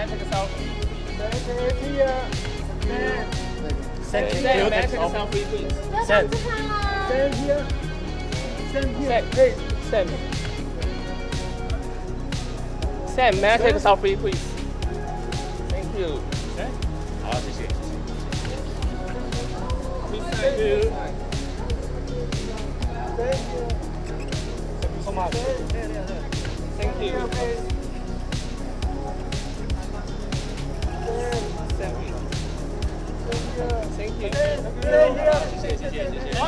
May I take a selfie? Stand here. Stand. Stand. Stand. May I take a selfie, please? Stand. Stand here. Stand here. Stand. Hey. Stand. Stand. May I take a selfie, please? Thank you. 好，谢谢。 Please thank you. so much. Thank you. Thank you. 谢谢谢谢谢谢谢谢。